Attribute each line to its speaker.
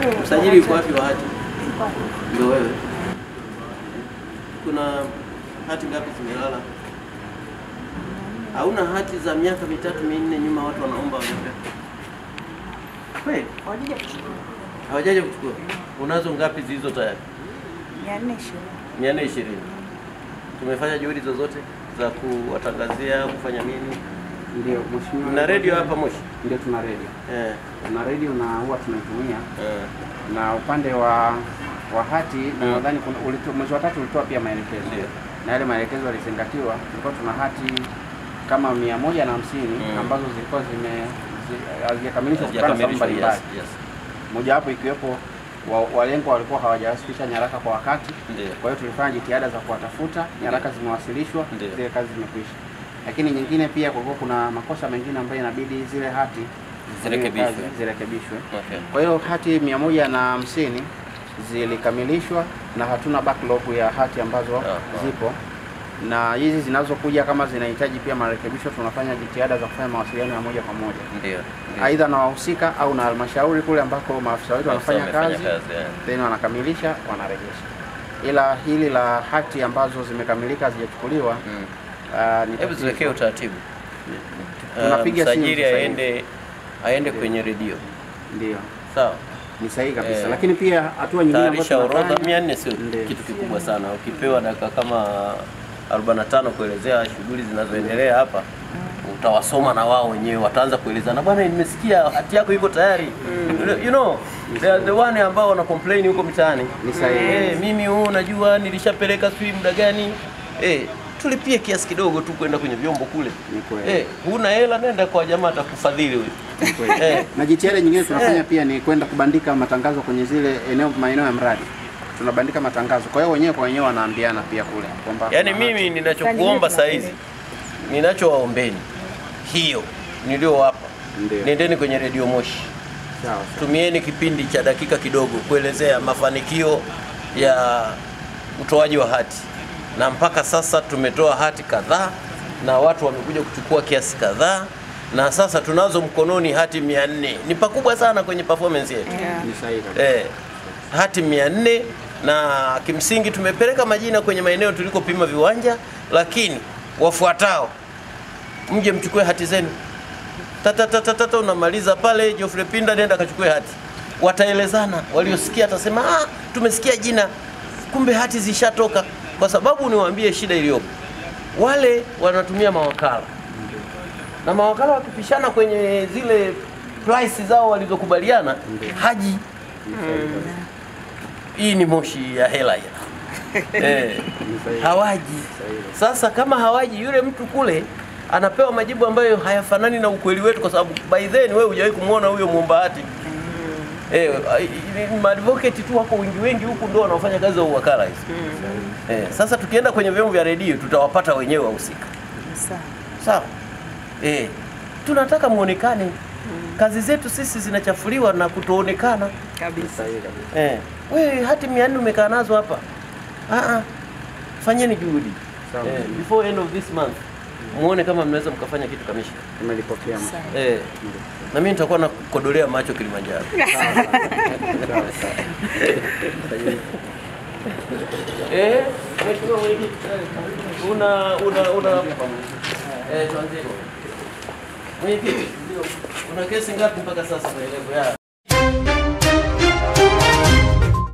Speaker 1: Kwani
Speaker 2: Msajili yuko wapi wa hati? Ndio wewe. Kuna hati ngapi zimelala? Hauna hati za miaka mitatu minne nyuma, watu wanaomba wamepewa kweli? Hawajaja kuchukua. Unazo ngapi zilizo tayari?
Speaker 1: mia nne ishirini.
Speaker 2: Tumefanya juhudi zozote za kuwatangazia kufanya nini?
Speaker 3: Ndio mheshimiwa.
Speaker 2: Na redio hapa Moshi?
Speaker 3: Ndio tuna redio.
Speaker 2: Eh,
Speaker 3: Tuna redio na huwa tunaitumia
Speaker 2: eh.
Speaker 3: na upande wa wa hati na
Speaker 2: Mm.
Speaker 3: nadhani kuna ulito- mwezi wa tatu ulitoa pia maelekezo
Speaker 2: Ndio.
Speaker 3: na yale maelekezo yalizingatiwa. Tulikuwa tuna hati kama mia moja na hamsini
Speaker 2: Mm.
Speaker 3: ambazo zilikuwa zime zi- hazijakamilishwa kutokana na sababu mbalimbali,
Speaker 2: yes,
Speaker 3: ikiwepo walengwa walikuwa hawajawasilisha nyaraka kwa wakati. Kwa hiyo tulifanya jitihada za kuwatafuta, nyaraka zimewasilishwa, zile kazi zimekwisha. Lakini nyingine pia kulikuwa kuna makosa mengine ambayo inabidi zile hati
Speaker 2: Zirekebishwe.
Speaker 3: zirekebishwe.
Speaker 2: Okay.
Speaker 3: Kwa hiyo hati mia moja na hamsini zilikamilishwa na hatuna backlog ya hati ambazo
Speaker 2: uh -huh.
Speaker 3: zipo na hizi zinazokuja kama zinahitaji pia marekebisho, tunafanya jitihada za kufanya mawasiliano ya moja kwa moja,
Speaker 2: Ndio.
Speaker 3: aidha na wahusika au na halmashauri kule ambako maafisa wetu wanafanya kazi,
Speaker 2: kazi,
Speaker 3: then wanakamilisha wanarejesha. Ila hili la hati ambazo zimekamilika hazijachukuliwa,
Speaker 2: Mm.
Speaker 3: Ah,
Speaker 2: Hebu ziwekee utaratibu.
Speaker 3: Tunapiga
Speaker 2: Uh,
Speaker 3: simu
Speaker 2: msajili aende aende kwenye redio.
Speaker 3: Ndio,
Speaker 2: Sawa.
Speaker 3: ni sahihi kabisa,
Speaker 2: Eh,
Speaker 3: lakini pia hatua nyingine ambayo
Speaker 2: orodha
Speaker 3: tunafanya-
Speaker 2: mia nne sio kitu kikubwa sana. Ukipewa dakika kama 45 kuelezea shughuli zinazoendelea hapa utawasoma na wao wenyewe wataanza kuelezana, bwana, nimesikia hati yako iko tayari. You know, they are the one ambao wana complain huko mitaani.
Speaker 3: Ni sahihi.
Speaker 2: Eh, mimi huu najua nilishapeleka sijui muda gani. Eh, tulipie kiasi kidogo tu kwenda kwenye vyombo kule. Eh, huna hela nenda kwa jamaa atakufadhili huyo. Eh,
Speaker 3: na jitihada nyingine tunafanya
Speaker 2: Eh.
Speaker 3: pia ni kwenda kubandika matangazo kwenye zile eneo maeneo ya mradi, tunabandika matangazo. Kwa hiyo wenyewe kwa wenyewe wanaambiana pia kule kwamba
Speaker 2: Yaani mimi ninachokuomba saa hizi, ninachowaombeni hiyo niliyowapa,
Speaker 3: Ndio.
Speaker 2: nendeni kwenye redio Moshi,
Speaker 3: sawa.
Speaker 2: tumieni kipindi cha dakika kidogo kuelezea mafanikio ya utoaji wa hati, na mpaka sasa tumetoa hati kadhaa na watu wamekuja kuchukua kiasi kadhaa, na sasa tunazo mkononi hati mia nne. Ni pakubwa sana kwenye performance yetu
Speaker 3: Yeah.
Speaker 2: eh, hati mia nne na kimsingi tumepeleka majina kwenye maeneo tulikopima viwanja, lakini wafuatao mje mchukue hati zenu tata tata tata, unamaliza pale, Geoffrey Pinda nenda akachukue hati. Wataelezana, waliosikia atasema ah, tumesikia jina, kumbe hati zishatoka. Kwa sababu niwaambie shida iliyopo, wale wanatumia mawakala. Na mawakala wakipishana kwenye zile price zao walizokubaliana, haji. Hii ni moshi ya hela ya. Eh, hawaji. Sasa kama hawaji, yule mtu kule anapewa majibu ambayo hayafanani na ukweli wetu, kwa sababu by then wewe hujawahi kumwona huyo mwomba hati. Eh, maadvocate tu wako wengi wengi huku ndio wanaofanya kazi za uwakala hizi. Eh, sasa tukienda kwenye vyombo vya redio tutawapata wenyewe wahusika.
Speaker 1: Sawa.
Speaker 2: Sawa. Eh, tunataka muonekane. Kazi zetu sisi zinachafuliwa na kutoonekana.
Speaker 1: Kabisa.
Speaker 2: Eh, wewe hati mia nne umekaa nazo hapa. Ah ah. Fanyeni juhudi.
Speaker 3: Sawa.
Speaker 2: Eh, before end of this month muone kama mnaweza mkafanya kitu kamisha.
Speaker 3: Tumelipokea.
Speaker 1: Sawa.
Speaker 2: Eh, na mimi nitakuwa nakodolea macho Kilimanjaro. Eh, mheshimiwa mwenyekiti. Una una una eh, tuanzie. Mwenyekiti, una kesi ngapi mpaka sasa maelezo ya